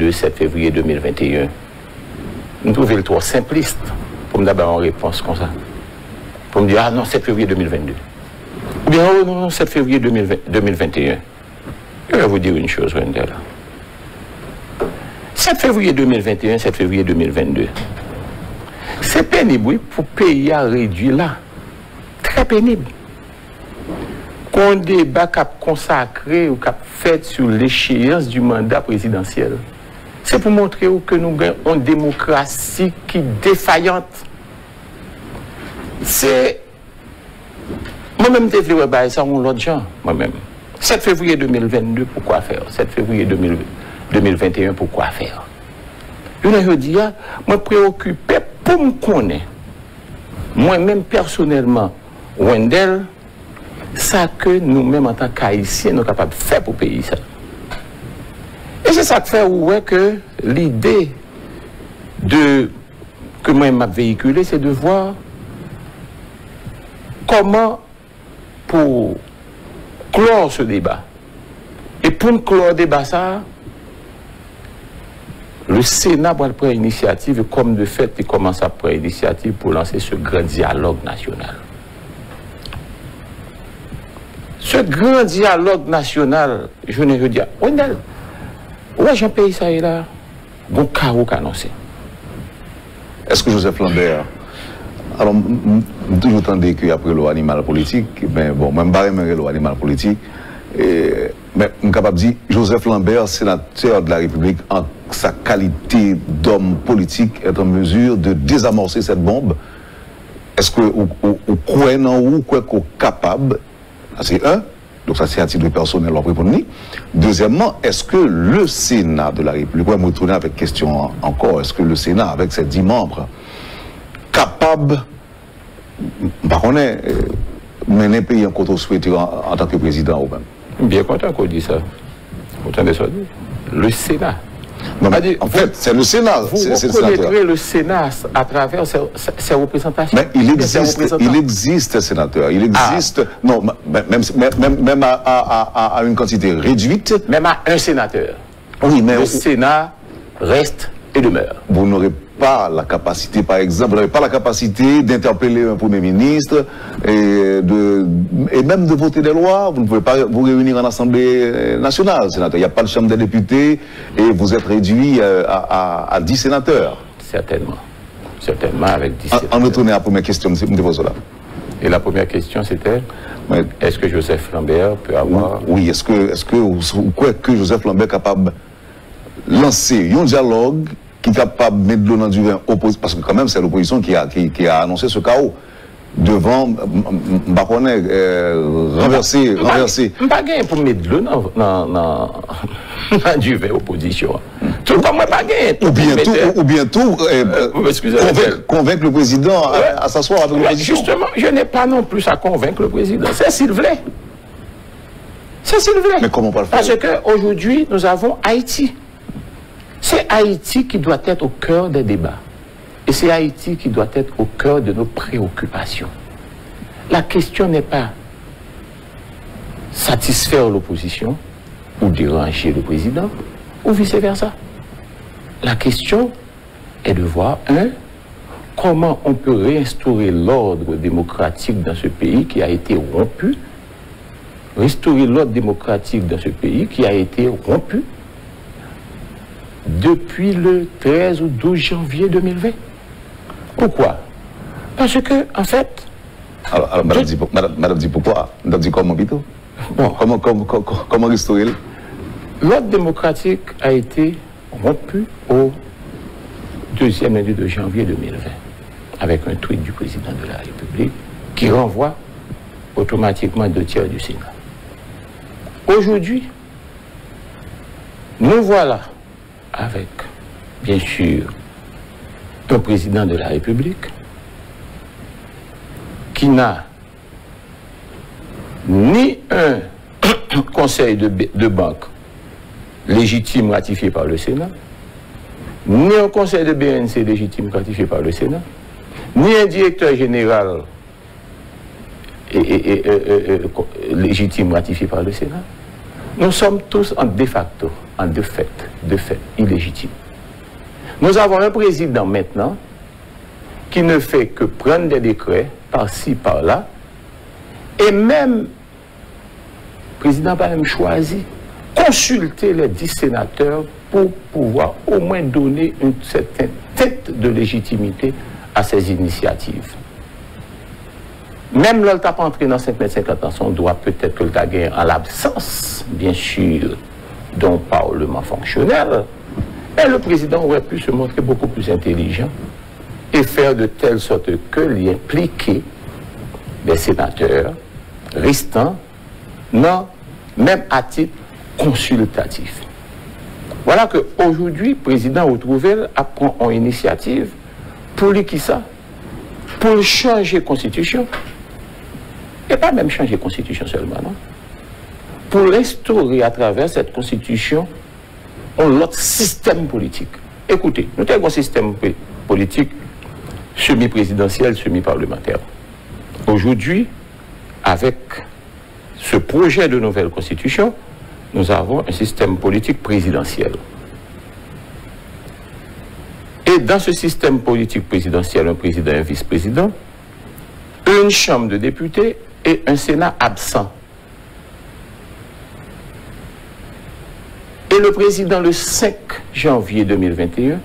de 7 février 2021, nous trouvons le trop simpliste pour me donner une réponse comme ça. Pour me dire, ah non, 7 février 2022. Ou bien, oh non, 7 février 2021. Je vais vous dire une chose, Wendell. 7 février 2021, 7 février 2022. C'est pénible, pour payer à réduire là. Très pénible. Qu'on débat cap consacré ou fait sur l'échéance du mandat présidentiel. Se pou montre ou ke nou gen an demokrasi ki defayante. Se, mwen mèm te vle wè baye sa ou lòt jan, mwen mèm. 7 fevriye 2022 pou kwa fèr? 7 fevriye 2021 pou kwa fèr? Yon an yo di ya, mwen preokupè pou m konè. Mwen mèm personèlman, Wendel, sa ke nou mèm an tan ka isye nou kapab fè pou peyi sa. Et c'est ça qui fait ouais, que l'idée de, que moi m'a véhiculé, c'est de voir comment, pour clore ce débat, et pour clore le débat, ça, le Sénat va prendre l'initiative, comme de fait, il commence à prendre l'initiative pour lancer ce grand dialogue national. Ce grand dialogue national, je ne veux dire, Wendell, ouais, j'ai payé ça et là, bon carreau annoncé. Est-ce que Joseph Lambert, alors, toujours entendu qu'après le animal politique, ben bon, même barré le animal politique, et, mais je suis capable de dire, Joseph Lambert, sénateur de la République, en sa qualité d'homme politique, est en mesure de désamorcer cette bombe. Est-ce que vous croyez en vous, quoi qu'on capable c'est un. Donc ça, c'est un titre personnel en répondre. Deuxièmement, est-ce que le Sénat de la République, on va me retourner avec question encore, est-ce que le Sénat, avec ses dix membres, capable, par contre, euh, mener pays en contre souhaité en, tant que président ou même Bien content qu'on dit ça. Autant de ça. Le Sénat en fait, c'est le Sénat. Vous reconnaîtrez le Sénat à travers ses, représentations. Mais il existe, il existe, sénateur. Il ah. existe, non, même, même, même à, à, à, une quantité réduite. Même à un sénateur. Oui, mais. Le Sénat reste et demeure. Vous n'aurez pas la capacité, par exemple, vous n'avez pas la capacité d'interpeller un Premier ministre et, de, et même de voter des lois. Vous ne pouvez pas vous réunir en Assemblée nationale, sénateur. Il n'y a pas de Chambre des députés et vous êtes réduit euh, à, à, 10 sénateurs. Certainement. Certainement avec 10 sénateurs. En retournant à la première question, M. là. Et la première question, c'était est-ce que Joseph Lambert peut avoir. Oui, est-ce que, est-ce que, ou quoi que Joseph Lambert est capable de lancer un dialogue qui est capable de mettre de l'eau dans du vin, parce que quand même c'est l'opposition qui a, qui, qui a annoncé ce chaos devant, Mbappé, euh, pour mettre de l'eau dans, dans, dans, du vin opposition. Tout le monde pas Ou bien tout, ou bien tout, euh, euh, convaincre, le président à, à s'asseoir avec l'opposition. Justement, je n'ai pas non plus à convaincre le président. C'est s'il voulait. C'est s'il voulait. Mais comment pas le faire? Parce qu'aujourd'hui, nous avons Haïti. C'est Haïti qui doit être au cœur des débats. Et c'est Haïti qui doit être au cœur de nos préoccupations. La question n'est pas satisfaire l'opposition ou déranger le président ou vice-versa. La question est de voir, un, comment on peut réinstaurer l'ordre démocratique dans ce pays qui a été rompu, restaurer l'ordre démocratique dans ce pays qui a été rompu depuis le 13 ou 12 janvier 2020. Pourquoi? Parce que, en fait... Alors, madame, dit, madame, dit pourquoi? Madame dit comment plutôt? Bon. Comment, comment, comment, restaurer L'ordre démocratique a été rompu au deuxième lundi de janvier 2020 avec un tweet du président de la République qui renvoie automatiquement deux tiers du Sénat. Aujourd'hui, nous voilà avec, bien sûr, un président de la République qui n'a ni un conseil de, banque légitime ratifié par le Sénat, ni un conseil de BNC légitime ratifié par le Sénat, ni un directeur général légitime ratifié par le Sénat. Nous sommes tous en de facto en de fait, de fait, illégitime. Nous avons un président maintenant qui ne fait que prendre des décrets par-ci, par-là, et même, le président pas même choisi, consulter les dix sénateurs pour pouvoir au moins donner une certaine tête de légitimité à ces initiatives. Même l'Alta pas entré dans 5 mètres 50 ans, peut-être que le gagné en l'absence, bien sûr, d'un parlement fonctionnel, et le président aurait pu se montrer beaucoup plus intelligent et faire de telle sorte que l'y impliquer des sénateurs restants, non, même à titre consultatif. Voilà qu'aujourd'hui, le président Outrouvel apprend en initiative pour lui qui ça? Pour changer la constitution. Et pas même changer la constitution seulement, non? Pour instaurer à travers cette constitution un autre système politique. Écoutez, nous avons un système politique semi-présidentiel, semi-parlementaire. Aujourd'hui, avec ce projet de nouvelle constitution, nous avons un système politique présidentiel. Et dans ce système politique présidentiel, un président et un vice-président, une chambre de députés et un Sénat absent. Et le président, le 5 janvier 2021,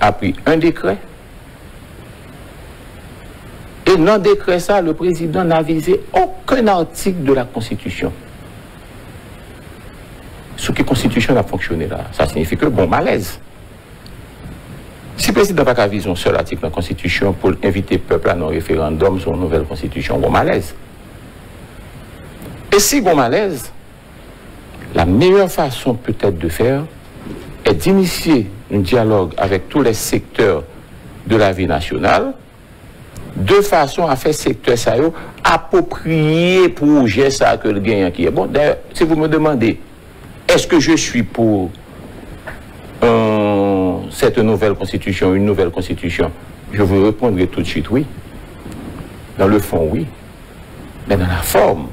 a pris un décret. Et dans décret, ça, le président n'a visé aucun article de la Constitution. Ce qui la Constitution a fonctionné là, ça signifie que bon malaise. Si le président n'a pas viser un seul article de la Constitution pour inviter le peuple à un référendum sur une nouvelle Constitution, bon malaise. Et si bon malaise, la meilleure façon peut-être de faire est d'initier un dialogue avec tous les secteurs de la vie nationale, de façon à faire secteur ça approprier projet ça que le gagnant qui est. Bon, d'ailleurs, si vous me demandez, est-ce que je suis pour cette nouvelle constitution, une nouvelle constitution Je vous répondrai tout de suite oui. Dans le fond, oui. Mais dans la forme,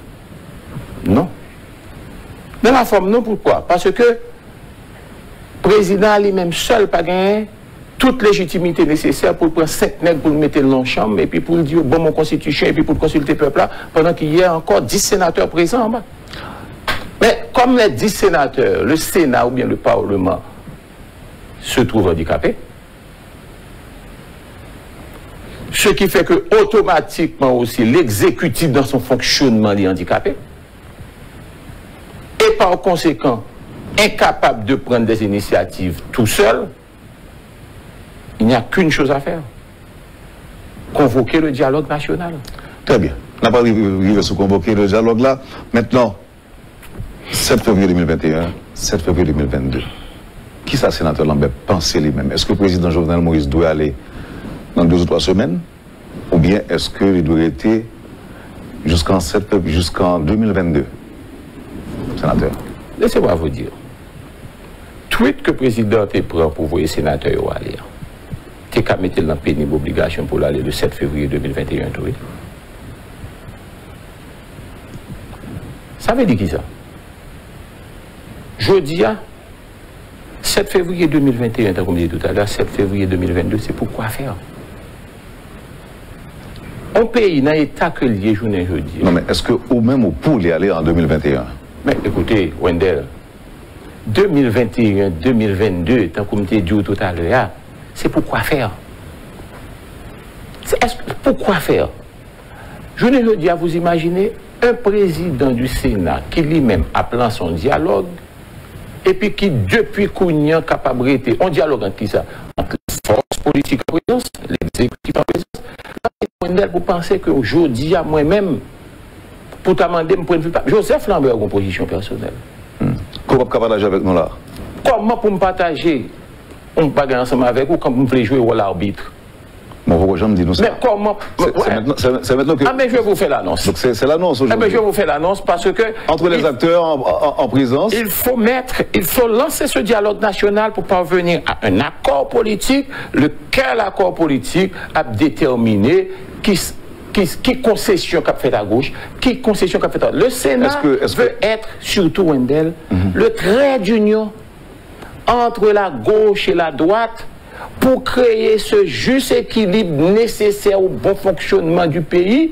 non. Dans la forme, non, pourquoi? Parce que le président lui-même seul pas gagné toute légitimité nécessaire pour prendre cinq nègres pour le mettre dans la chambre et puis pour dire bon mon constitution et puis pour consulter le peuple là pendant qu'il y a encore dix sénateurs présents en bas. Mais comme les dix sénateurs, le Sénat ou bien le Parlement se trouvent handicapés, ce qui fait que automatiquement aussi l'exécutif dans son fonctionnement est handicapé, et par conséquent incapable de prendre des initiatives tout seul, il n'y a qu'une chose à faire. Convoquer le dialogue national. Très bien. On n'a pas arrivé à convoquer le dialogue là. Maintenant, 7 février 2021, 7 février 2022. Qui ça, sénateur Lambert, pensez lui-même? Est-ce que le président Jovenel Moïse doit aller dans deux ou trois semaines? Ou bien est-ce qu'il doit être jusqu'en jusqu'en 2022 Sénateur. Laissez-moi vous dire. Tweet que le président est prêt pour voir les sénateurs aller. Tu qu'à mettre dans pénible obligation pour aller le 7 février 2021, oui. Ça veut dire qui ça? Jeudi, 7 février 2021, comme je dit tout à l'heure, 7 février 2022, c'est pour quoi faire? Un pays dans l'état que lié journée jeudi. Non, mais est-ce que ou même pour y aller en 2021 Mais écoutez, Wendell, 2021, 2022, tant comme tu dit tout à l'heure, c'est pour quoi faire? Pourquoi faire? Je ne veux dire, vous imaginez un président du Sénat qui lui-même appelant son dialogue et puis qui, depuis Kounyan, capabilité, on dialogue entre qui ça? Entre les forces politiques en présence, l'exécutif en présence. Vous pensez qu'aujourd'hui, à moi-même, pour t'amender mon point de vue, Joseph Lambert a une position personnelle. Comment partager avec nous là Comment pour me partager On ne pas ensemble avec vous quand vous voulez jouer au nous ça. Mais comment C'est maintenant, que. Ah, mais je vais vous faire l'annonce. Donc c'est l'annonce aujourd'hui. Ah, mais je vais vous faire l'annonce parce que. Entre les acteurs en, présence. Il faut mettre, il faut lancer ce dialogue national pour parvenir à un accord politique, lequel accord politique a déterminé qui qui, concession qu'a fait la gauche, qui concession qu'a fait la Le Sénat veut être, surtout Wendell, mhm. le trait d'union entre la gauche et la droite pour créer ce juste équilibre nécessaire au bon fonctionnement du pays,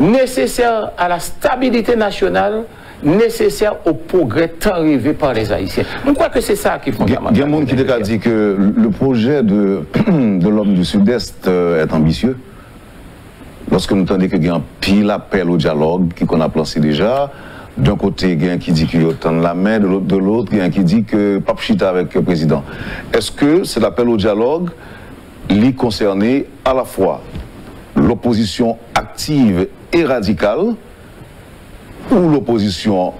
nécessaire à la stabilité nationale, nécessaire au progrès tant rêvé par les Haïtiens. Je crois que c'est ça qui est fondamental. Il y a un monde qui a dit que le projet de, de l'homme du Sud-Est euh, est ambitieux. Lorsque nous entendons qu'il y a un pile appel au dialogue qu'on a placé déjà, d'un côté, il y a un qui dit qu'il y a la main, de l'autre, il y a un qui dit que pas chita avec le président. Est-ce que cet appel au dialogue concernait à la fois l'opposition active et radicale ou l'opposition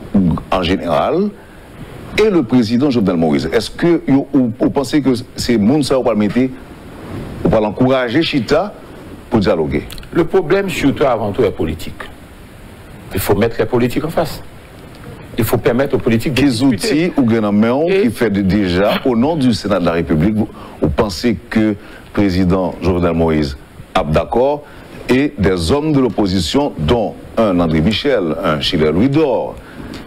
en général et le président Jovenel Moïse? Est-ce que vous, pensez que c'est Mounsa ou pas le ou pas l'encourager Chita pour dialoguer? Le problème surtout avant tout est politique. Il faut mettre les politiques en face. Il faut permettre aux politiques de Quels outils ou qui fait déjà, au nom du Sénat de la République, vous, pensez que le président Jovenel Moïse a d'accord et des hommes de l'opposition, dont un André Michel, un Chile Louis d'Or,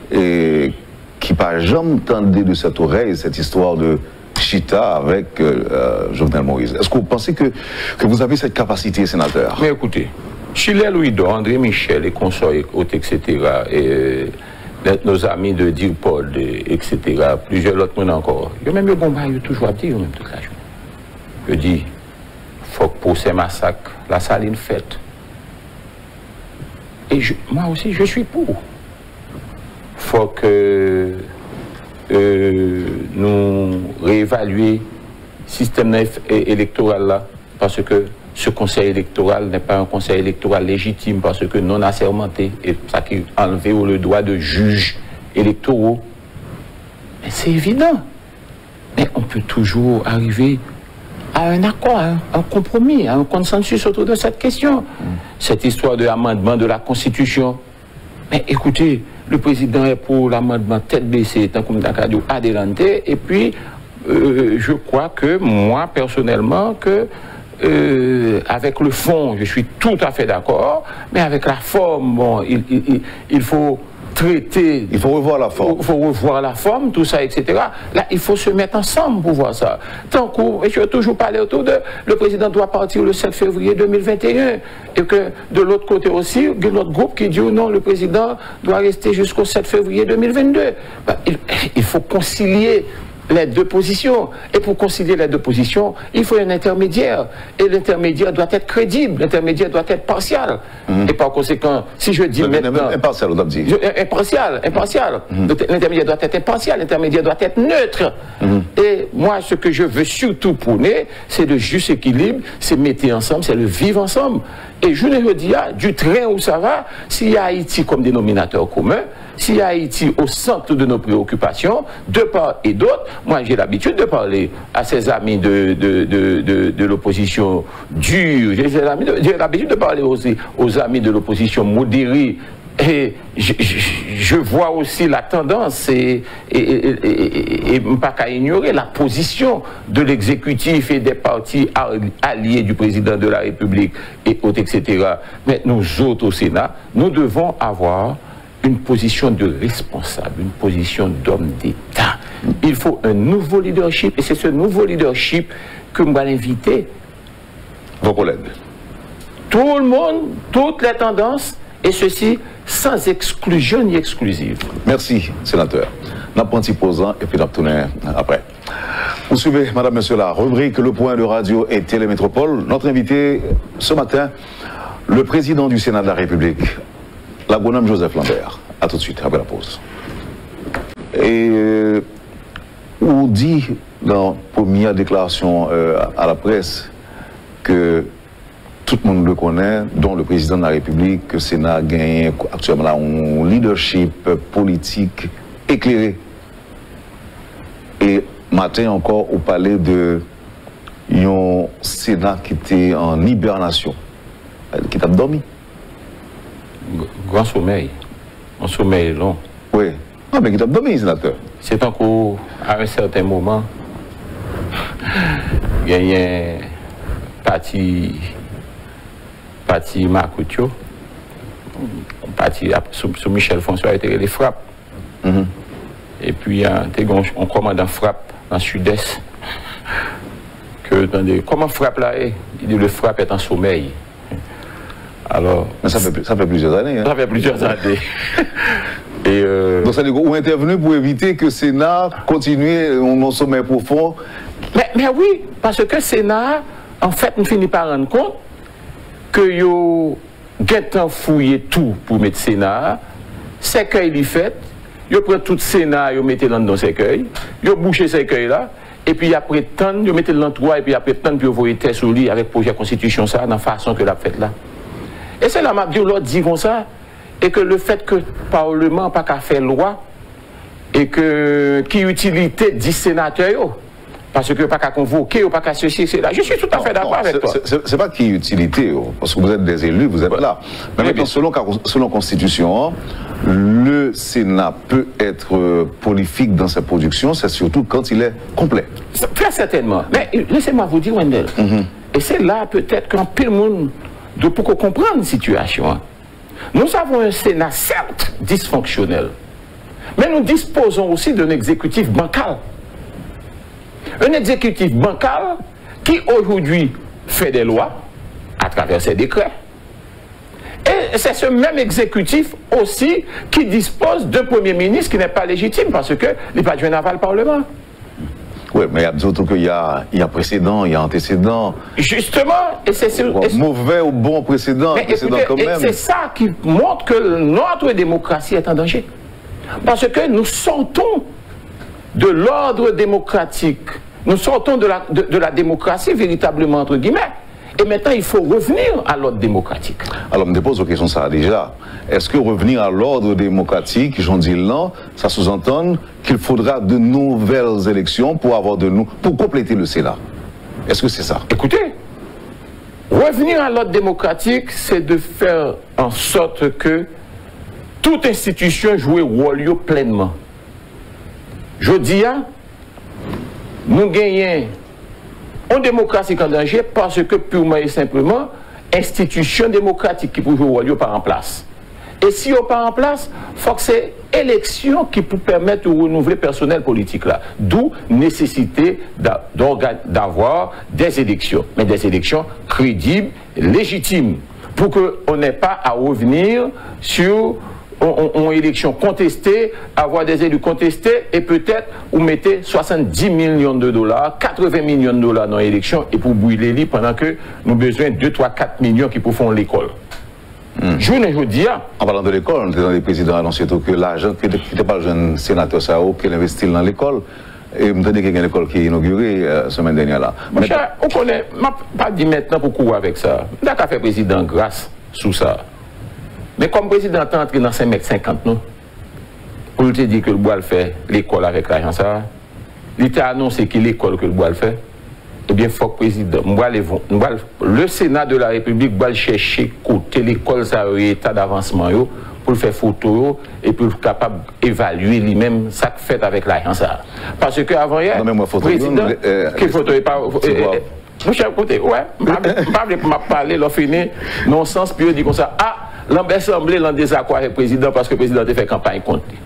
et qui pas jamais entendu de cette oreille cette histoire de Chita avec euh, euh, Jovenel Moïse. Est-ce que vous pensez que, que vous avez cette capacité, sénateur? Mais écoutez, Chile Louis d'Or, André Michel et consorts, etc., et euh, nos amis de Dirpol, etc., plusieurs autres encore, il y a même le combat, il toujours dire, même toute la journée. Je dis, faut que pour ces massacres, la saline faite. Et moi aussi, je suis pour. faut que nous réévaluions le système électoral là, parce que ce conseil électoral n'est pas un conseil électoral légitime parce que non assermenté et ça qui enlevé le droit de juge électoraux. Mais c'est évident. Mais on peut toujours arriver à un accord, à un, compromis, à un consensus autour de cette question. Cette histoire de l'amendement de la Constitution. Mais écoutez, le président est pour l'amendement tête baissée, tant comme Dakadio adelante, et puis euh, je crois que moi, personnellement, que euh, avec le fond, je suis tout à fait d'accord, mais avec la forme, bon, il, faut traiter. Il faut revoir la forme. Il faut revoir la forme, tout ça, etc. Là, il faut se mettre ensemble pour voir ça. Tant que, je vais toujours parler autour de, le président doit partir le 7 février 2021. Et que de l'autre côté aussi, il y a notre groupe qui dit non, le président doit rester jusqu'au 7 février 2022. Ben, il faut concilier les deux positions. Et pour concilier les deux positions, il faut un intermédiaire. Et l'intermédiaire doit être crédible, l'intermédiaire doit être partial. Mhm. Et par conséquent, si je dis maintenant... Impartial, on dit. Impartial, impartial. Mhm. L'intermédiaire doit être impartial, l'intermédiaire doit être neutre. Mhm. Et moi, ce que je veux surtout prôner, c'est le juste équilibre, c'est mettre ensemble, c'est le vivre ensemble. Et je ne dis pas, du train où ça va, s'il y a Haïti comme dénominateur commun, si Haïti au centre de nos préoccupations, de part et d'autre, moi j'ai l'habitude de parler à ses amis de, de, l'opposition dure, j'ai l'habitude de parler aussi aux amis de l'opposition modérée. Et je, vois aussi la tendance et, et, pas qu'à ignorer la position de l'exécutif et des partis alliés du président de la République et autres, etc. Mais nous autres au Sénat, nous devons avoir une position de responsable, une position d'homme d'État. Il faut un nouveau leadership et c'est ce nouveau leadership que allons inviter. Vos collègues. Tout le monde, toutes les tendances et ceci sans exclusion ni exclusive. Merci, sénateur. N'apprenti posant et puis tourner après. Vous suivez, madame, monsieur, la rubrique Le Point de Radio et Télémétropole. Notre invité ce matin, le président du Sénat de la République, l'agronome Joseph Lambert. A tout de suite, après la pause. Et euh, on dit dans la première déclaration euh, à la presse que tout le monde le connaît, dont le président de la République, que le Sénat gagne actuellement un leadership politique éclairé. Et matin encore, on parlait de un Sénat qui était en hibernation, qui t'a dormi grand sommeil. Un sommeil long. Oui. Ah, mais qui t'a donné, sénateur C'est tant qu'à un certain moment, il y a un parti parti Makoutio, parti sous, sous Michel François, était les frappes. Et puis, on commande en frappe dans le sud-est. Que, comment frappe là est Il dit le frappe est en sommeil. Alors, Mais ça fait, ça fait plusieurs années. Hein. Ça fait plusieurs années. Et euh... Donc, ça veut dire qu'on est intervenu pour éviter que le Sénat continue en sommeil profond. Mais, mais, oui, parce que le Sénat, en fait, on finit par rendre compte que yo guettant fouillé tout pour mettre le Sénat, c'est qu'il fait, yo prend tout le Sénat, yo mettez dans le cercueil, yo bouché cercueil là, et puis après tant, yo mettez dans le et puis après tant, puis yo voyez tête sur lui avec le projet de constitution ça, dans la façon que l'a fait là. Et c'est là que l'autre dit comme ça, et que le fait que le Parlement n'a pas qu'à faire loi, et que qui utilité dit sénateur, parce que pas qu'à convoquer ou pas qu'à ceci, c'est là. Je suis tout à fait d'accord avec toi. C'est pas qui utilité, parce que vous êtes des élus, vous êtes là. Mais maintenant, selon, selon Constitution, le Sénat peut être euh, prolifique dans sa production, c'est surtout quand il est complet. Très certainement. Mais laissez-moi vous dire, Wendell, mhm. et c'est là peut-être qu'un peu le monde de pour comprendre la situation. Hein. Nous avons un Sénat certes dysfonctionnel, mais nous disposons aussi d'un exécutif bancal. Un exécutif bancal qui aujourd'hui fait des lois à travers ses décrets. Et c'est ce même exécutif aussi qui dispose d'un Premier ministre qui n'est pas légitime parce qu'il n'est pas de aval Parlement. Oui, mais il y a d'autres qu'il y a, il y a précédent, il y a antécédent. Justement, et c'est Mauvais ou bon précédent, précédent quand même. C'est ça qui montre que notre démocratie est en danger. Parce que nous sortons de l'ordre démocratique, nous sortons de la, de la démocratie véritablement, entre guillemets, et maintenant, il faut revenir à l'ordre démocratique. Alors, je me dépose une question ça déjà. Est-ce que revenir à l'ordre démocratique, j'en dis là, ça sous-entend qu'il faudra de nouvelles élections pour avoir de nous, pour compléter le Sénat? Est-ce que c'est ça? Écoutez, revenir à l'ordre démocratique, c'est de faire en sorte que toute institution joue rôle pleinement. Je dis, hein, nous gagnons en démocratie en danger parce que purement et simplement, institution démocratique qui peut jouer pas en place. Et si on pas en place, il faut que c'est élection qui peut permettre de renouveler le personnel politique là. D'où nécessité d'avoir des élections, mais des élections crédibles, légitimes, pour qu'on n'ait pas à revenir sur ont élection contestée, avoir des élus contestés, et peut-être vous mettez 70 millions de dollars, 80 millions de dollars dans l'élection, et pour brûler les pendant que nous avons besoin de 2, 3, 4 millions qui pour faire l'école. Hmm. Je ne dis En parlant de l'école, on le président a annoncé que l'argent qui n'était pas le jeune sénateur Sao qui investit dans l'école, et vous dit qu'il y a une école qui est inaugurée la euh, semaine dernière là. Mon cher, on connaît, pas dit maintenant pourquoi avec ça. D'accord, fait président grâce sous ça. Mais comme président est entré dans 5 mètres 50, nous, pour te dire que le bois fait l'école avec l'agence, il t'a annoncé qu'il l'école que le bois fait. Eh bien, faut que le président, le Sénat de la République va chercher côté l'école, ça état d'avancement pour faire photo et pour être capable d'évaluer lui-même ça que fait avec l'agence. Parce que avant hier, le président, euh, qui photo est pas. Mon cher côté, ouais, je ne pas parler, l'offre non sens, puis il dit comme ça, ah, l'Assemblée en désaccord avec le président parce que le président a fait campagne contre lui.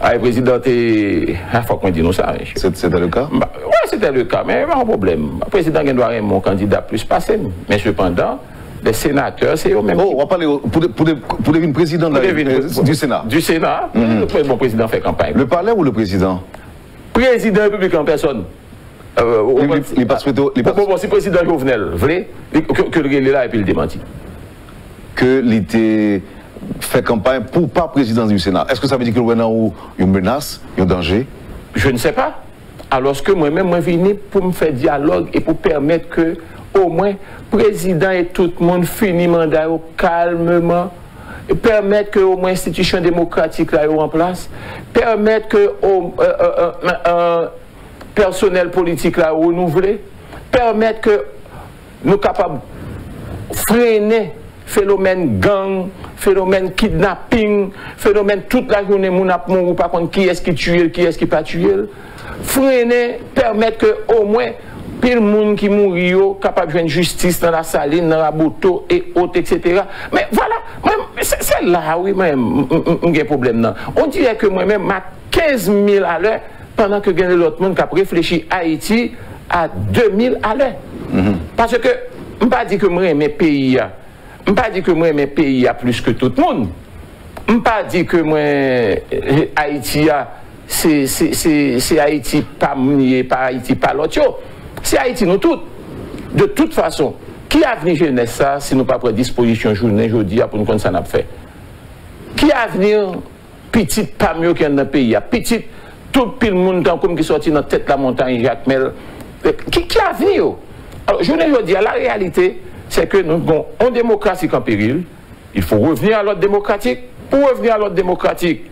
Ah, le président il ah, faut qu'on dise nous ça. C'était le cas? Bah, Oui, c'était le cas, mais pas un problème. Le président doit avoir mon candidat plus passé. Mais cependant, les sénateurs, c'est eux-mêmes. Oh, on va parler pour, pour, pour devenir président du Sénat. Du Sénat, mhm. le bon président fait campagne. Le palais ou le président? Président républicain en personne. Euh, il, pas souhaité. Bon, si le président Jovenel voulait, que, le est là et puis il démentit que l'était fait campagne pour pas président du Sénat. Est-ce que ça veut dire qu'il y a une menace, un danger? Je ne sais pas. Alors que moi-même, moi, venu pour me faire dialogue et pour permettre que, au moins, président et tout le monde finissent mandat calmement, et permettre que au moins institution démocratique là en place, permettre que au, euh, euh, euh, personnel politique là renouvelé, permettre que nous capables freiner fenomen gang, fenomen kidnapping, fenomen tout la jounen moun ap moun ou pa kon ki eski tuyel, ki eski pa tuyel, frene, permette ke o mwen pil moun ki moun riyo kapap jwen justice nan la saline, nan la boto, e et ot, etc. Men, vala, se la, oui, mwen gen problem nan. On dirè ke mwen men ma 15000 alè, pandan ke gen lòt moun kap reflechi Haiti a 2000 alè. Mm -hmm. Parce ke, mpa di ke mwen men peyi ya, ne pas dire que moi, mes pays, plus que tout le monde. Je ne pas dire que moi, Haïti, c'est Haïti pas mouillé, pas Haïti pas l'autre. C'est Haïti, nous tous. De toute façon, qui a venu jeunesse ça si nous pas pris disposition journée, aujourd'hui, pour nous connaître ça n'a fait Qui a venu petit pas mieux a dans pays, petit tout le monde comme qui sorti dans la tête la montagne Jacques Mel. Qui, qui a venu Alors, je ne dis la réalité, c'est que nous avons une démocratie en péril. Il faut revenir à l'ordre démocratique. Pour revenir à l'ordre démocratique,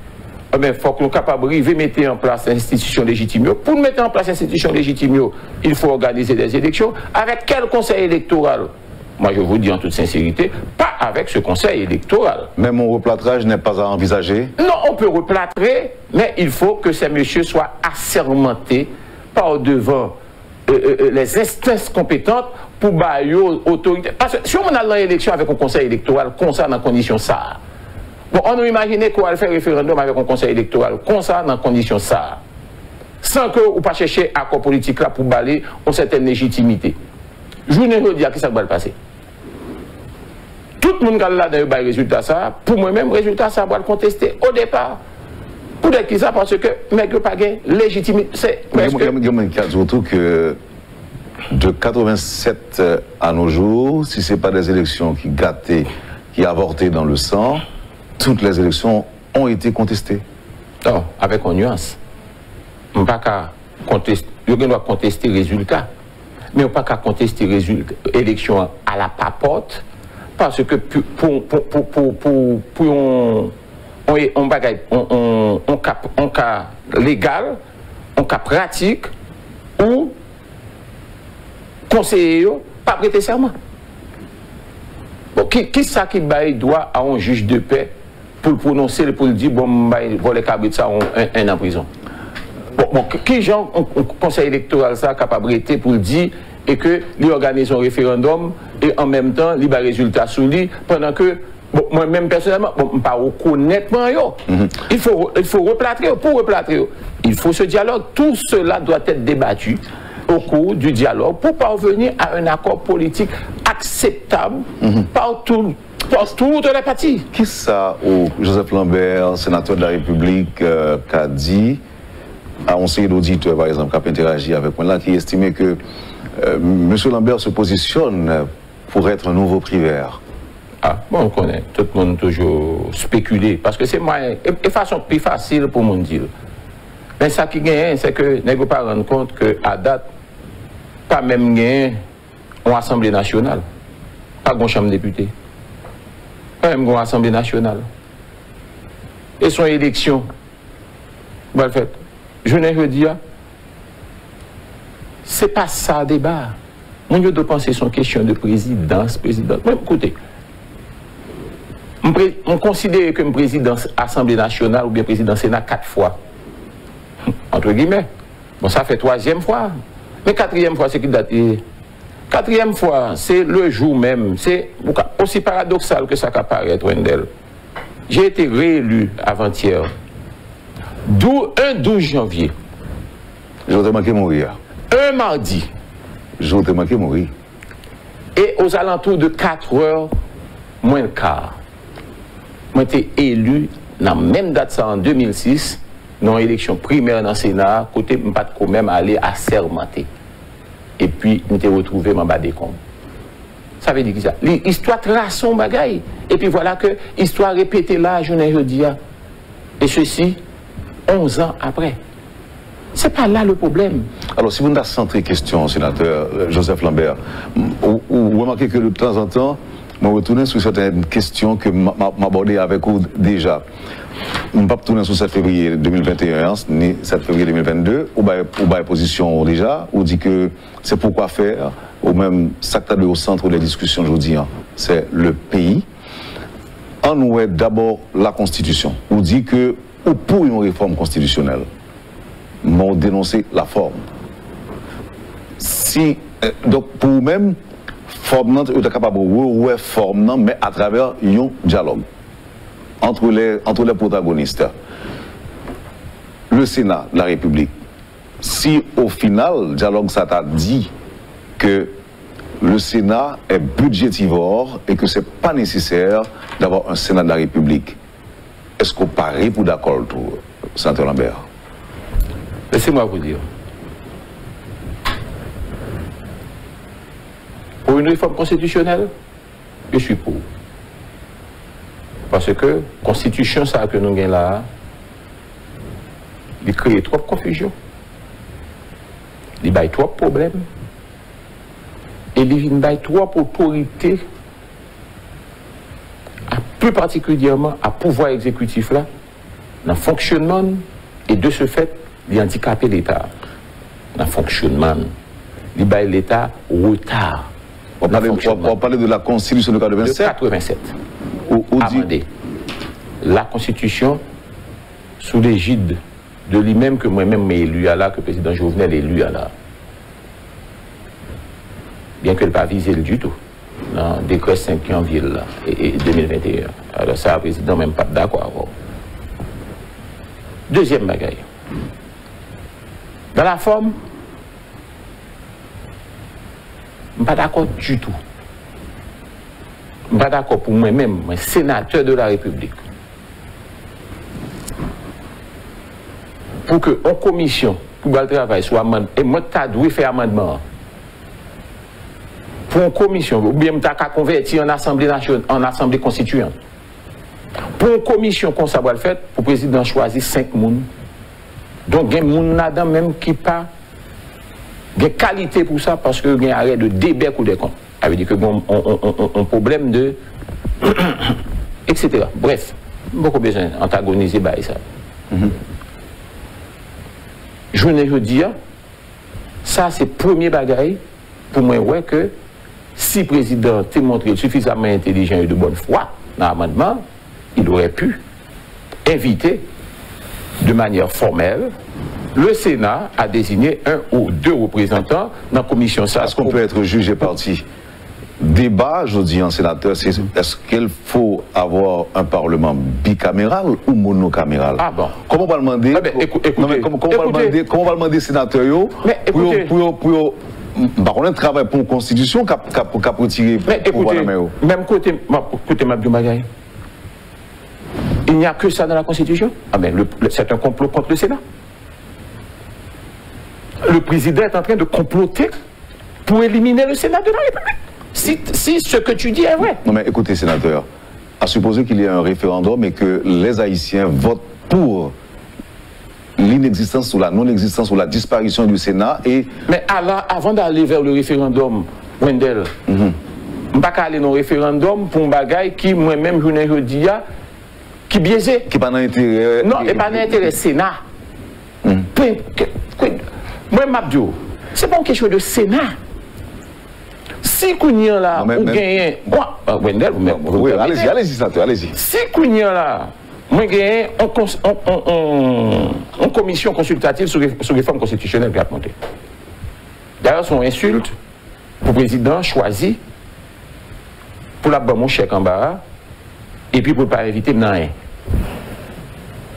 il eh faut que nous soyons capables de mettre en place institutions légitimes. Pour mettre en place institutions légitimes, il faut organiser des élections. Avec quel conseil électoral? Moi, je vous dis en toute sincérité, pas avec ce conseil électoral. Mais mon replâtrage n'est pas à envisager Non, on peut replâtrer, mais il faut que ces messieurs soient assermentés par devant euh, euh, euh, les instances compétentes pour bailler autorité. Parce que si on a l'élection avec un conseil électoral, comme ça, dans condition ça, bon, on a imaginé qu'on va faire référendum avec un conseil électoral, comme ça, dans condition ça, sans que ou pas chercher accord politique là pour balayer une certaine légitimité. Je ne dire qui ça va passer. Tout le monde a là dans le résultat ça, pour moi-même, résultat ça va le contester au départ. Pour qui ça, parce que, mais que pas légitimité, c'est presque... Il y a surtout que de 87 à nos jours, si ce n'est pas des élections qui gâtaient, qui avortaient dans le sang, toutes les élections ont été contestées. Non, avec une nuance. On pas contester, contester les résultats mais on pas qu'à contester les élections à la papote, parce que pour, pour, on, on, on, on, cas, cas légal, on cas pratique, ou conseiller, pas prêter serment. Qui, qui ça qui baille droit à un juge de paix pour le prononcer, pour le dire, bon, voler cabrit ça un, en prison? Qui genre un conseil électoral ça capable pour dire et que lui organise un référendum et en même temps, il a résultat sous lui pendant que moi-même personnellement, bon, pas reconnaître mm Il faut il faut replâtrer pour replâtrer. Il faut ce dialogue, tout cela doit être débattu au cours du dialogue pour parvenir à un accord politique acceptable mhm. par tout toutes les parties. Qui ça, Joseph Lambert, sénateur de la République, euh, qu'a dit à un conseiller d'auditeur, par exemple, qui a interagi avec moi, là, qui estimait que euh, M. Lambert se positionne pour être un nouveau privaire. Ah, bon, on connaît. Tout le monde toujours spéculé. Parce que c'est moi, et façon plus facile pour mon dire. Mais ça qui gagne, c'est que ne pas rendre compte qu'à date, pas même gagné en Assemblée nationale. Pas une chambre député. Pas même une Assemblée nationale. Et son élection, le fait, je ne veux dire, c'est pas ça le débat. Mon lieu de penser son question de présidence, présidence. écoutez, on considère que président Assemblée nationale ou bien président Sénat quatre fois. Entre guillemets. Bon, ça fait troisième fois. Mais quatrième fois, c'est qui date Quatrième fois, c'est le jour même. C'est aussi paradoxal que ça apparaît, Wendell. J'ai été réélu avant-hier. D'où un 12 janvier. J'aurais manqué mourir un mardi. De manqué mourir. Et aux alentours de 4 heures, moins le quart, j'ai été élu dans la même date, ça en 2006, dans l'élection primaire dans le Sénat, côté pas quand même aller à sermenter. Et puis, je me retrouvé dans bas des comptes. Ça veut dire que ça. L'histoire trace son bagaille. Et puis voilà que l'histoire répétée là, je ne dis Et ceci, 11 ans après. Ce n'est pas là le problème. Alors, si vous avez centré question, sénateur euh, Joseph Lambert, vous, remarquez que de temps en temps, je retourne sur certaines questions que m'aborder avec vous déjà. Je ne pas retourner sur 7 février 2021, ni 7 février 2022, ou bien position déjà, ou dit que c'est pourquoi faire, ou même ça au centre des discussions aujourd'hui, hein. c'est le pays. En nous d'abord la Constitution. On dit que, ou pour une réforme constitutionnelle, m'ont dénoncé la forme. si, euh, donc pour vous-même, forme nan, êtes capable de ouais forme nan, mais à travers un dialogue entre les, entre les protagonistes. Le Sénat, la République, si au final, le dialogue ça t'a dit que le Sénat est budgétivore et que ce n'est pas nécessaire d'avoir un Sénat de la République, est-ce qu'on paraît pour d'accord, Santé Lambert Laissez-moi vous dire. Pour une réforme constitutionnelle, je suis pour. Parce que la constitution, ça que nous avons là, il crée trop de confusion. Il y a trop de problèmes. Et il y a trop d'autorité, plus particulièrement à pouvoir exécutif là, dans le fonctionnement et de ce fait, il handicapé l'État. Dans le fonctionnement, il l'État retard. On parlait, de la Constitution de 87. 87. Où, dit... La Constitution, sous l'égide de lui-même que moi-même m'ai élu à là, que le président Jovenel est élu à là. Bien qu'elle pas visé le du tout. Dans le décret 5 janvier et, 2021. Alors ça, le président même pas d'accord. Deuxième bagaille. Dans la forme, je ne suis pas d'accord du tout. Je ne suis pas d'accord pour moi-même, sénateur de la République. Pour que en commission, pour le travail soit amendé, et moi, dois faire amendement. Pour une commission, ou bien je dois convertir en assemblée, en assemblée constituante. Pour une commission qu'on va le faire, pour le président choisir cinq personnes. Donc, il y a des gens même qui pas des qualités pour ça parce que y a arrêt de débat ou des comptes. Ça veut dire que bon, on, problème de. etc. Bref, beaucoup besoin d'antagoniser ça. Mm Je ne dire, ça c'est le premier bagaille pour moi ouais, que si le président t'a montré suffisamment intelligent et de bonne foi dans l'amendement, il aurait pu inviter de manière formelle le Sénat a désigné un ou deux représentants dans la commission. Est-ce qu'on peut être jugé parti? Débat, je dis en sénateur, c'est est-ce qu'il faut avoir un parlement bicaméral ou monocaméral? Ah bon. Comment on va demander ah ben, écoutez, comment, on va demander, comment on va demander sénateur mais, écoutez, pour, on travail pour une constitution qui a retiré Mais écoutez, même côté, côté Mabdou il n'y a que ça dans la constitution? Ah ben, c'est un complot contre le Sénat le président est en train de comploter pour éliminer le Sénat de la République. Si, ce que tu dis est vrai. Non mais écoutez, sénateur, à supposer qu'il y ait un référendum et que les Haïtiens votent pour l'inexistence ou la non-existence ou la disparition du Sénat et... Mais avant d'aller vers le référendum, Wendell, je ne vais pas aller dans le référendum pour un bagaille qui, moi-même, je ne dis qui biaisé. Qui pas d'intérêt. Non, et pas d'intérêt Sénat. Mm Mabdio, ce n'est pas une question de Sénat. Si Kounyan là, ou gagne. Ah, Wendell, vous Oui, allez-y, allez-y, allez-y. Si Kounyan là, moi gagne en commission consultative sur, sur réforme constitutionnelle qui a monté. D'ailleurs, son insulte pour le président choisi pour la bonne chèque en bas et puis pour ne pas inviter rien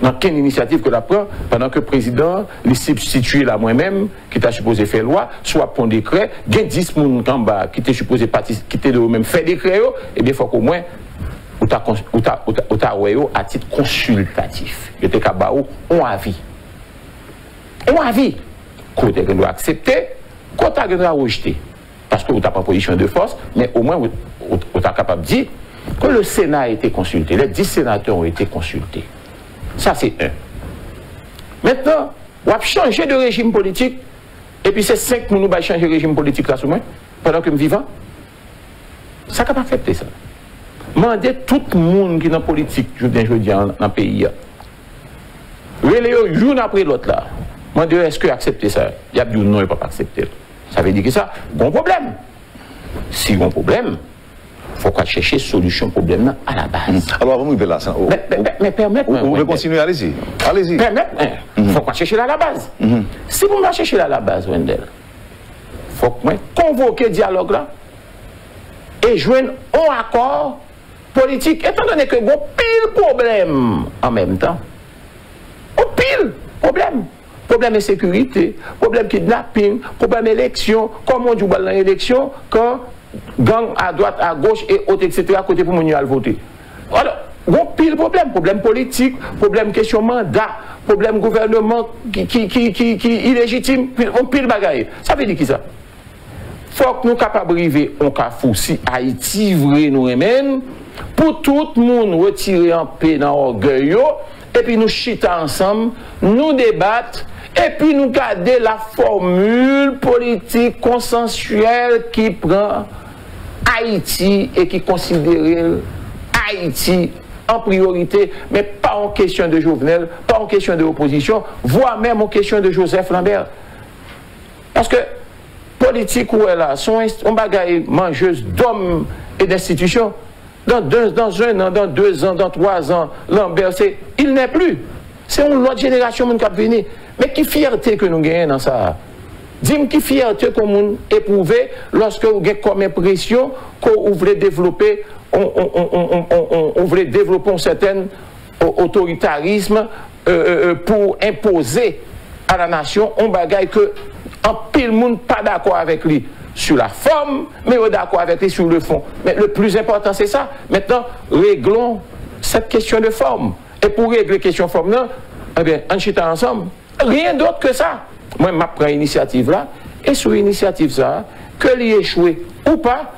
dans quelle initiative que la prend pendant que le président les substitué là moi-même qui t'a supposé faire loi soit pour décret il y a 10 personnes qui étaient supposé participer de même faire décret et eh bien il faut qu'au moins ou ta à titre consultatif. Il était on avis on avis côté que doit accepter côté que doit rejeter parce que vous n'avez pas position de force mais au moins vous êtes capable de dire que le Sénat a été consulté les 10 sénateurs ont été consultés ça, c'est un. Maintenant, on va changer de régime politique, et puis c'est cinq qui nous changer de régime politique là sous moi, pendant que je vivant. Ça ne pas accepter ça. Mandez tout le monde qui est dans la politique, je dis dans le pays. Relais l'un après l'autre là. Mandez est-ce que accepter ça? Il y a dit non, il ne peut pas accepter. Ça veut dire que ça, bon problème. Si bon problème, il faut chercher solution problème à la base. Alors avant de là, mais, mais, mais permettez-moi. Vous pouvez continuer, allez-y. Allez-y. Permettez-moi. Il faut chercher là à la base. Si vous me chercher là à la base, Wendell, faut que moi convoquer dialogue là et joindre un accord politique, étant donné que bon pile problème en même temps. Un pile problème. Problème de sécurité, problème kidnapping, problème d'élection, comment on dit dans l'élection, quand gang à droite, à gauche et autres, etc., côté pour mon voter. Alors, bon pile problème, problème politique, problème question mandat, problème gouvernement qui, qui, qui, qui, qui illégitime, on pile bagaille. Ça veut dire qui ça? Faut que nous capables de on cafou si Haïti vrai nous remène, pour tout le monde retirer en paix dans l'orgueil, et puis nous chiter ensemble, nous débattre, et puis nous garder la formule politique consensuelle qui prend Haïti et qui considère Haïti en priorité, mais pas en question de Jovenel, pas en question de l'opposition, voire même en question de Joseph Lambert. Parce que politique où elle a, son un bagaille mangeuse d'hommes et d'institutions, dans, dans un an, dans deux ans, dans trois ans, Lambert, il n'est plus. C'est une autre génération qui a venu. Mais qui fierté que nous gagnons dans ça? Dis-moi qui fierté que nous éprouvé lorsque vous avez comme impression qu'on voulait développer, on, voulait développer un certain autoritarisme euh, euh, euh, pour imposer à la nation un bagage que en pile monde pas d'accord avec lui sur la forme, mais d'accord avec lui sur le fond. Mais le plus important, c'est ça. Maintenant, réglons cette question de forme. Et pour régler la question de forme, non, eh bien, on chute ensemble. Rien d'autre que ça. Moi, je prends l'initiative là, et sur l'initiative ça, que l'y échoué ou pas,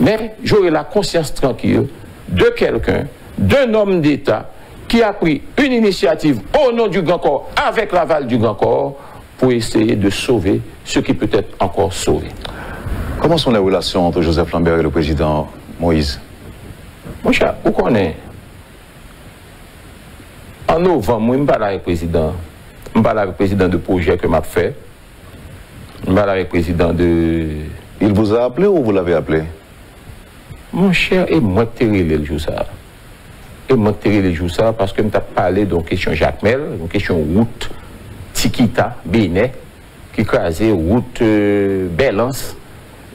mais j'aurai la conscience tranquille de quelqu'un, d'un homme d'État, qui a pris une initiative au nom du Grand Corps, avec l'aval du Grand Corps, pour essayer de sauver ce qui peut être encore sauvé. Comment sont les relations entre Joseph Lambert et le président Moïse? Mon cher, où qu'on est En novembre, moi, je parle avec le président. Je parle avec le président de projet que m'a fait. Je parle avec le président de. Il vous a appelé ou vous l'avez appelé? Mon cher, et moi, terrible le jour ça. Et moi, terrible le jour ça parce que je parlé d'une question Jacques Mel, une question route Tikita, Bénin, qui crasait route euh, Belance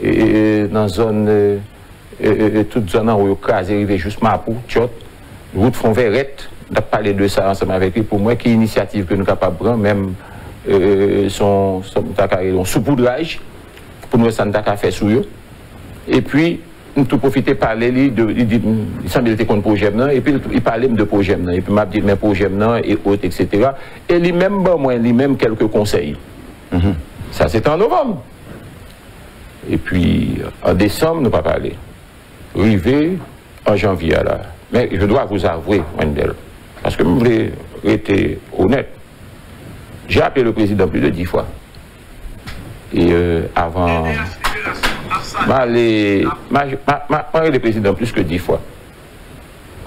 et, dans zone, euh, toute zone où il a arrivé juste Mapou, Tchot, route Fond A parlé de ça ensemble avec lui. Pour moi, qui initiative que nous sommes capables de prendre, même euh, son, son, son pour nous, ça n'a pas fait sur eux. Et puis, nous tout profiter parler lui de il dit il semble était contre projet et puis il parlait de projet et puis m'a dit mes projets et autres etc et lui même bon moi lui même quelques conseils mm-hmm. ça c'était en novembre et puis, en décembre, nous pas parlé. Rivé en janvier, là. Mais je dois vous avouer, Wendell, parce que vous voulez être honnête. J'ai appelé le président plus de dix fois. Et euh, avant. M'a le président plus que dix fois.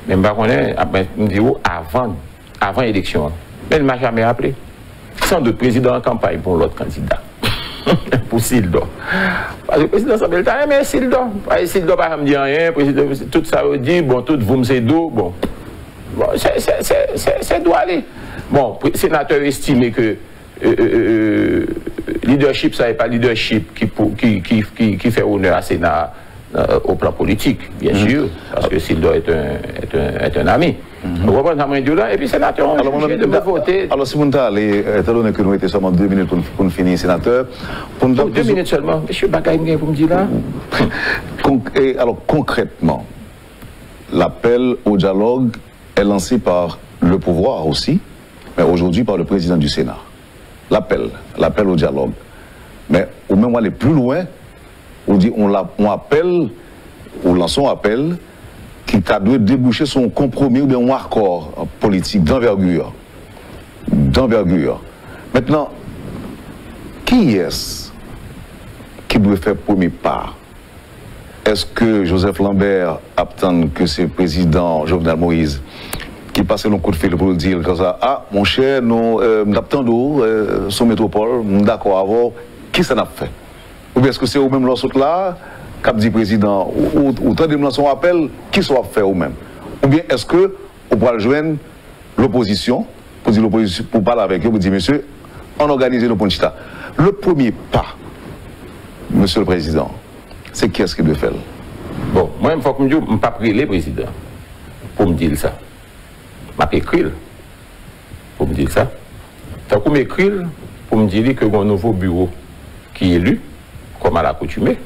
Mais je me dis avant, avant l'élection. Mais il ne m'a jamais appelé. Sans doute président en campagne pour l'autre candidat. pour Sildo. Parce que le président s'appelle mais Sildo. Sildo, pas me dit rien, président, tout ça dire, bon, tout vous me c'est d'eau, bon. Bon c'est doit aller. Bon, le sénateur estimé que euh, euh, euh, leadership, ça n'est pas leadership qui, qui, qui, qui, qui fait honneur à Sénat euh, au plan politique, bien mm-hmm. sûr, parce que s'il doit être un, être un, être un ami. Mm-hmm. Vous comprenez Et puis, sénateur, alors, on de voter. Alors, si vous allez, étant donné que nous étions seulement deux minutes pour, finir, sénateur. Pour nous deux minutes seulement. Monsieur Bakaï, vous me dites là? Et alors, concrètement, l'appel au dialogue est lancé par le pouvoir aussi, mais aujourd'hui par le président du Sénat. L'appel, l'appel au dialogue. Mais au même aller plus loin, on dit on, appelle, on lance un appel qui a dû déboucher son compromis ou bien un accord politique d'envergure. D'envergure. Maintenant, qui est-ce qui doit faire premier pas? Est-ce que Joseph Lambert attend que le président Jovenel Moïse qui passe un coup de fil pour dire comme ça, ah, mon cher, nous, euh, nous euh, son métropole, d'accord avoir, qui ça n'a fait? Ou bien est-ce que c'est au même l'autre là, cap dit président, ou, ou, de son appel, qui soit fait au même? Ou bien est-ce que on pourra joindre l'opposition, pour dire l'opposition, pour parler avec eux, pour dire monsieur, on organise le Ponchita. Le premier pas Monsieur le Président, c'est qui est-ce qui doit faire Bon, moi, il faut que je ne pas prier le président pour me dire ça. Je vais écrire pour me dire ça. Tant qu'on m'écrit pour me dire que un nouveau bureau qui est élu, comme à l'accoutumée,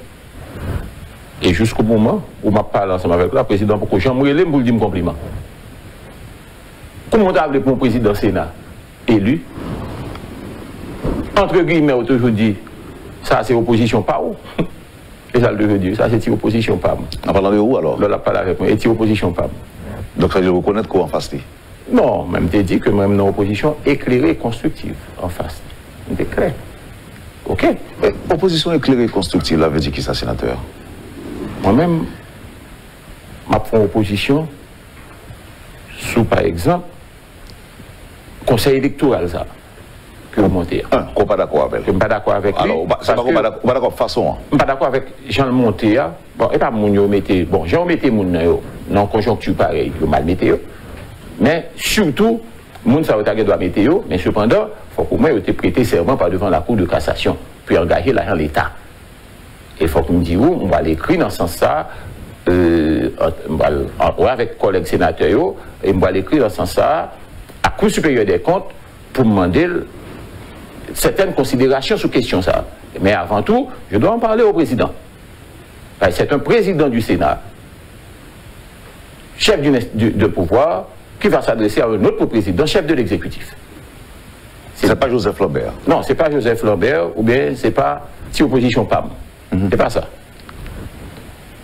et jusqu'au moment où je parle ensemble avec le président, pour que j'en me pour lui dire un compliment. Comment on pour un président Sénat? Élu Entre guillemets, on toujours ça c'est opposition pas où Et ça le veut dire, ça c'est opposition pas En parlant de où alors Là, la parle avec moi, et opposition pas Donc ça veut reconnaître quoi en face Non, même t'ai dit que même dans opposition éclairée et constructive en face. C'est clair? Ok. Opposition éclairée et constructive, là veut dire qui ça, sénateur? Moi-même, ma opposition sous, par exemple, conseil électoral, ça, montez. Un, qu'on pas d'accord avec. Je ne suis pas d'accord avec lui? Alors, c'est pas pas d'accord façon. Je ne suis pas d'accord avec Jean Monté. Bon, et pas mon yo mettez. Bon, Jean mettez mon dans conjoncture pareil, yo mal météo. Mais surtout, moun ça doit météo, mais cependant, il faut que moi ait prêté serment par devant la Cour de cassation, puis engager l'argent l'État. Il faut que me dise où, on va l'écrire dans ce sens-là, euh, avec collègues sénateurs, et on va l'écrire dans ce sens-là, à Cour supérieure des comptes, pour demander certaines considérations sur question ça. Mais avant tout, je dois en parler au président. C'est un président du Sénat, chef du, de pouvoir, qui va s'adresser à un autre président, chef de l'exécutif. Ce n'est pas Joseph Lambert. Non, ce n'est pas Joseph Lambert, ou bien ce n'est pas si opposition PAM. Ce n'est pas ça.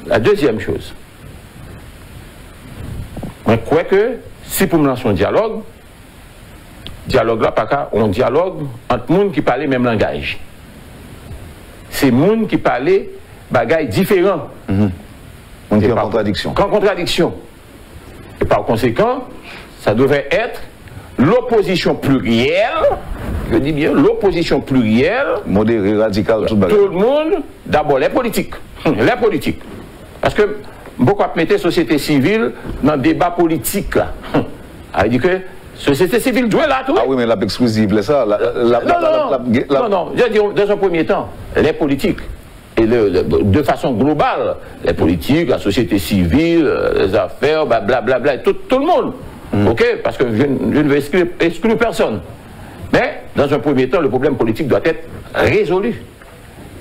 La deuxième chose, je crois que si pour me lancer un dialogue, dialogue là, pas on dialogue entre monde qui parlent même langage. C'est monde qui parlent bagailles différents. Mm On dit en contradiction. En contradiction. Et par conséquent, ça devrait être l'opposition plurielle, je dis bien l'opposition plurielle. Modéré, radical, tout, tout le monde, d'abord les politiques. Les politiques. Parce que beaucoup mettre société civile dans le débat politique. Là. Ça dit que société civile doit là tout. Ah oui, mais la exclusive, ça. La, la, non, non, non, non, non, je dis dans un premier temps, les politiques. Et de façon globale, les politiques, la société civile, les affaires, blablabla, bla, bla, tout, tout, le monde. Mm. OK? Parce que je, ne veux exclure, exclure, personne. Mais, dans un premier temps, le problème politique doit être résolu.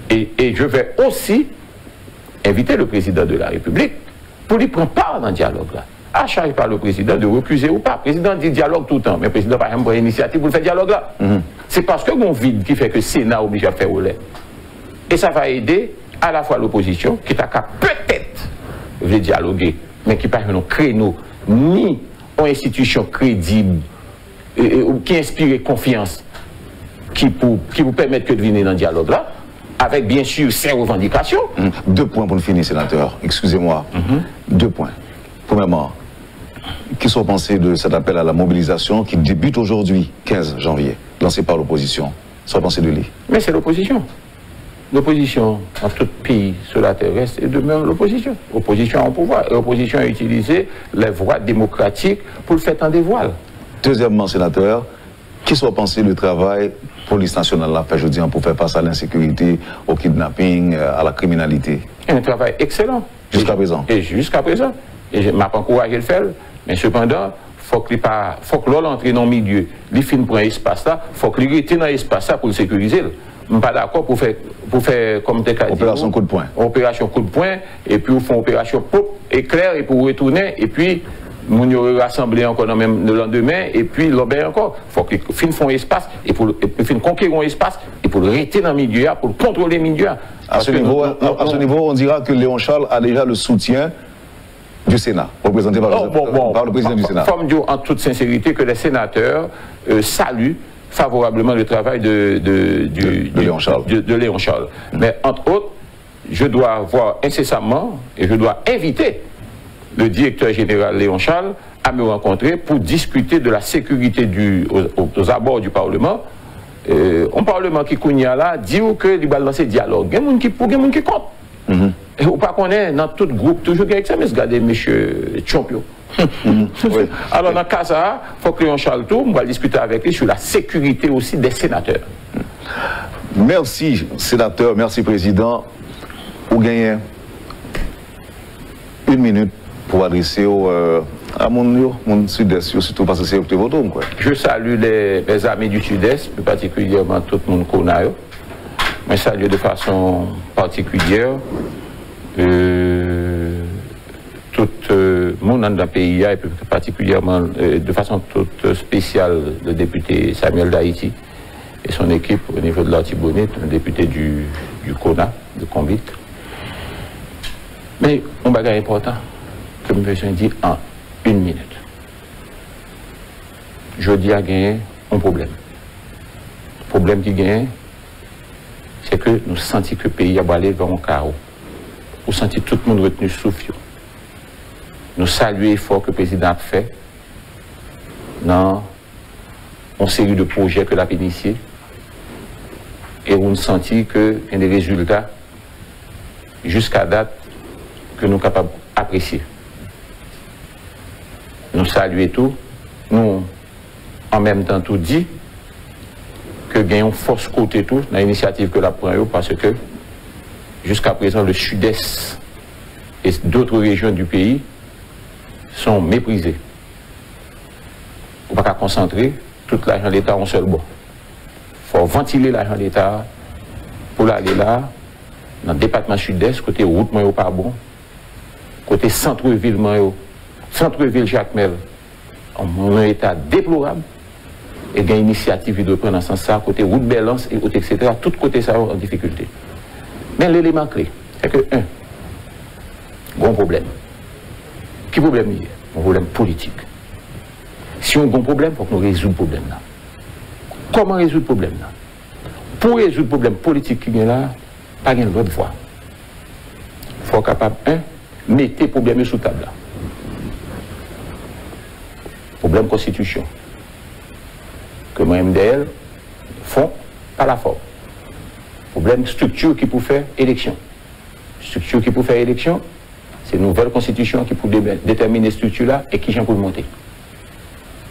Et, et je vais aussi inviter le président de la République pour lui prendre part dans le dialogue-là à charge par le président de recuser ou pas. Le président dit dialogue tout le temps, mais le président, par exemple, prend initiative pour faire dialogue là. Mhm. C'est parce que mon vide qui fait que le Sénat oblige à faire au lait. Et ça va aider à la fois l'opposition, qui t'a peut-être veut dialoguer, mais qui pas un créneau, ni une institution crédible, qui inspire confiance, qui, pour, qui vous permettre que de venir dans le dialogue là, avec bien sûr ses revendications. Mhm. Deux points pour nous finir, sénateur. Excusez-moi. Mhm. Deux points. Premièrement, qui sont pensés de cet appel à la mobilisation qui débute aujourd'hui, 15 janvier, lancé par l'opposition? Pensés de lui? Mais c'est l'opposition. L'opposition, en tout pays sur la terre, reste et demeure l'opposition. L'opposition en pouvoir. Et l'opposition a utilisé les voies démocratiques pour le faire en des voiles. Deuxièmement, sénateur, qui sont pensés du travail police nationale a fait, je dis, pour faire face à l'insécurité, au kidnapping, à la criminalité? Un travail excellent. Jusqu'à présent. Et jusqu'à présent. Et je m'a pas encouragé le faire. Mais cependant, faut que pas, faut que l'on entre dans le milieu, il un espace là, faut que reste dans l'espace là pour le sécuriser. Je suis pas d'accord pour faire, pour faire comme tu as Opération coup de poing. Opération coup de poing, et puis on fait opération pop, éclair, et pour retourner, et puis, nous nous rassembler encore dans même le lendemain, et puis l'obéir encore. faut que fin font espace, et pour, puis conquérir un espace, et pour le rester dans le milieu, pour contrôler le milieu. À ce, niveau, à, ce niveau, on dira que Léon Charles a déjà le soutien du Sénat, représenté par, le, président du Sénat. En toute sincérité que les sénateurs euh, saluent favorablement le travail de, de, Léon Charles. De, Léon Charles. Mais entre autres, je dois voir incessamment et je dois inviter le directeur général Léon Charles à me rencontrer pour discuter de la sécurité du, aux, abords du Parlement. Euh, un Parlement qui connaît là dit que il va lancer dialogue. Il y a des gens qui, il y a des gens qui comptent. Et ou pas qu'on est dans tout groupe, toujours avec ça, mais regardez, monsieur Champion. Alors, dans le cas il faut que Léon Charles on va discuter avec lui sur la sécurité aussi des sénateurs. Merci, sénateur, merci, président. Vous gagnez une minute pour adresser au, euh, à mon, mon sud-est, surtout parce que c'est votre quoi. Je salue les, amis du sud-est, plus particulièrement tout le monde connaît. Je salue de façon particulière euh, tout le euh, monde dans le pays, et plus particulièrement euh, de façon toute spéciale le député Samuel Daïti et son équipe au niveau de l'Artibonite, un député du, du CONA, de Combit. Mais un bagage important que je veux dire en une minute. Je dis à gagner un problème. Le problème qui gagne, c'est que nous sentons que le pays a aller vers un chaos. Nous sentons tout le monde retenu souffle. Nous saluons l'effort que le président a fait dans une série de projets que l'a initié et nous sentons que y a des résultats jusqu'à date que nous sommes capables d'apprécier. Nous saluons tout, nous en même temps tout dit que gagnons force côté tout dans l'initiative que la prenons parce que jusqu'à présent le sud-est et d'autres régions du pays sont méprisés. On ne pas concentrer tout l'argent de l'État en seul bon. Il faut ventiler l'argent de l'État pour aller là, dans le département sud-est, côté route, moi, pas bon, côté centre-ville, centre-ville Jacques Mel, en un état déplorable, et il une initiative de prendre dans ce sens côté route balance, et etc. Tout côté ça en difficulté. Mais l'élément clé, c'est que, un, bon problème. Quel problème il y Un problème politique. Si on a un problème, il faut que nous résoudre le problème là. Comment résoudre le problème là? Pour résoudre le problème politique qui est là, pas une autre voie. Il faut capable, un, mettre le problème sous table là. Problème constitution. Que moi, MDL, font pas la forme. Problème structure qui peut faire élection. Structure qui peut faire élection, c'est une nouvelle constitution qui peut déterminer cette structure-là et qui j'en peut monter.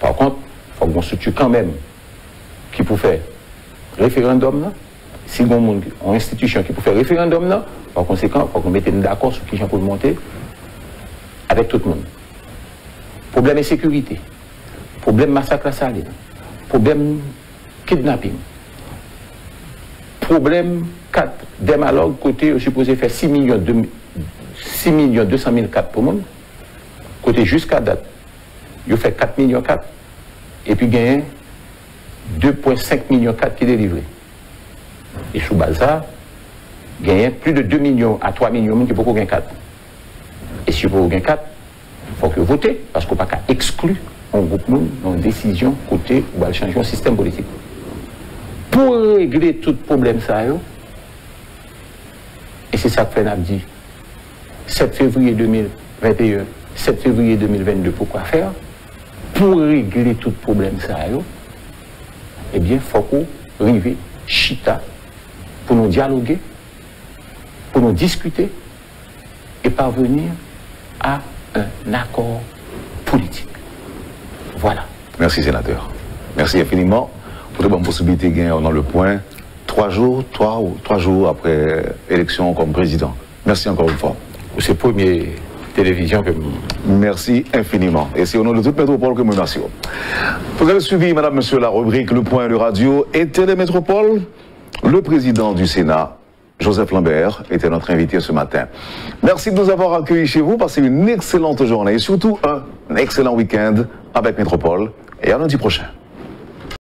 Par contre, il faut qu'on structure quand même qui peut faire référendum là. Si on a une institution qui peut faire référendum là, par conséquent, il faut qu'on mette d'accord sur qui j'en peux monter avec tout le monde. Problème sécurité. problème massacre à saline, problème kidnapping, problème 4 démalogues côté supposé faire 6 millions de 6 millions 200 000 4 pour monde. Côté jusqu'à date, il fait 4 millions 4 et puis gagné 2,5 millions 4 qui est délivré. Et sous ça, gagné plus de 2 millions à 3 millions qui pour gagner 4. Et si vous gagner 4, il faut que vous votez parce qu'on ne peut pas exclure un groupe dans une décision côté ou va changer le système politique. Pour régler tout problème ça, et c'est ça que Fren a dit, 7 février 2021, 7 février 2022, pourquoi faire? Pour régler tout problème ça, eh bien, il faut qu'on arrive chita pour nous dialoguer, pour nous discuter et parvenir à un accord politique. Voilà. Merci, sénateur. Merci infiniment. Pour de bonnes possibilités, dans le point, trois jours, trois, trois jours après élection comme président. Merci encore une fois. C'est la première télévision que Merci infiniment. Et c'est au nom de toute métropole que nous remercions. Vous avez suivi, madame, monsieur, la rubrique Le Point de Radio et Télémétropole. Le président du Sénat, Joseph Lambert, était notre invité ce matin. Merci de nous avoir accueillis chez vous. Passez une excellente journée et surtout un excellent week-end avec Métropole. Et à lundi prochain.